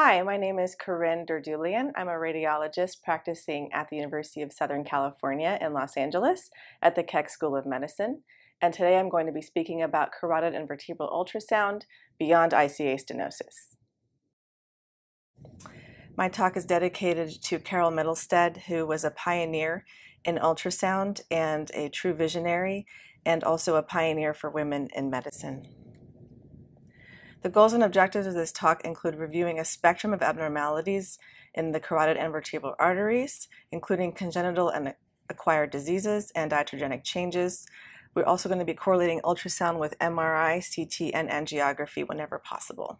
Hi, my name is Corinne Deurdulian. I'm a radiologist practicing at the University of Southern California in Los Angeles at the Keck School of Medicine. And today I'm going to be speaking about carotid and vertebral ultrasound beyond ICA stenosis. My talk is dedicated to Carol Mittelstaedt, who was a pioneer in ultrasound and a true visionary, and also a pioneer for women in medicine. The goals and objectives of this talk include reviewing a spectrum of abnormalities in the carotid and vertebral arteries, including congenital and acquired diseases and iatrogenic changes. We're also going to be correlating ultrasound with MRI, CT, and angiography whenever possible.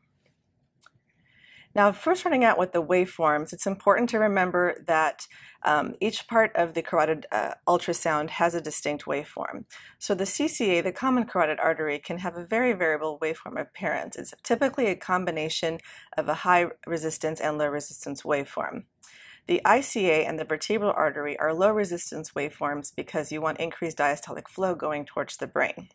Now, first starting out with the waveforms, it's important to remember that um, each part of the carotid uh, ultrasound has a distinct waveform. So the CCA, the common carotid artery, can have a very variable waveform appearance. It's typically a combination of a high resistance and low resistance waveform. The ICA and the vertebral artery are low resistance waveforms because you want increased diastolic flow going towards the brain.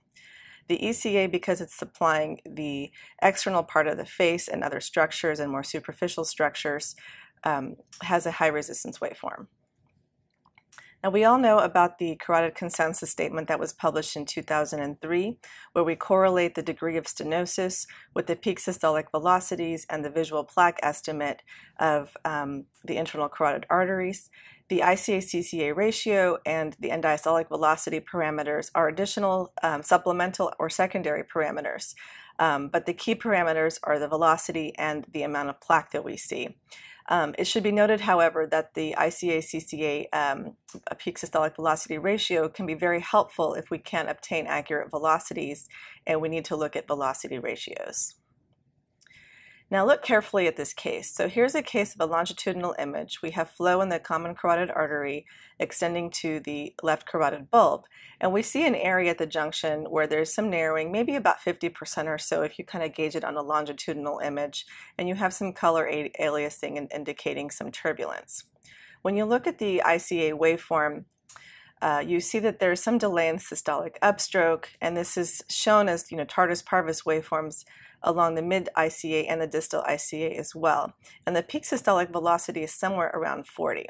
The ECA, because it's supplying the external part of the face and other structures and more superficial structures, um, has a high resistance waveform. Now, we all know about the carotid consensus statement that was published in 2003, where we correlate the degree of stenosis with the peak systolic velocities and the visual plaque estimate of um, the internal carotid arteries. The ICA-CCA ratio and the end diastolic velocity parameters are additional um, supplemental or secondary parameters, um, but the key parameters are the velocity and the amount of plaque that we see. Um, it should be noted, however, that the ICA-CCA um, peak systolic velocity ratio can be very helpful if we can't obtain accurate velocities, and we need to look at velocity ratios. Now look carefully at this case. So here's a case of a longitudinal image. We have flow in the common carotid artery extending to the left carotid bulb. And we see an area at the junction where there's some narrowing, maybe about 50% or so if you kind of gauge it on a longitudinal image. And you have some color aliasing and indicating some turbulence. When you look at the ICA waveform, uh, you see that there's some delay in systolic upstroke, and this is shown as you know tardus parvus waveforms along the mid ICA and the distal ICA as well. And the peak systolic velocity is somewhere around 40.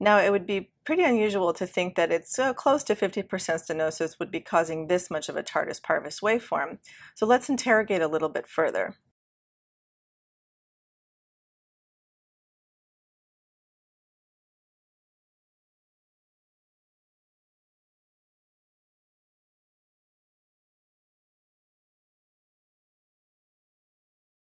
Now, it would be pretty unusual to think that it's so close to 50% stenosis would be causing this much of a tardus parvus waveform. So let's interrogate a little bit further.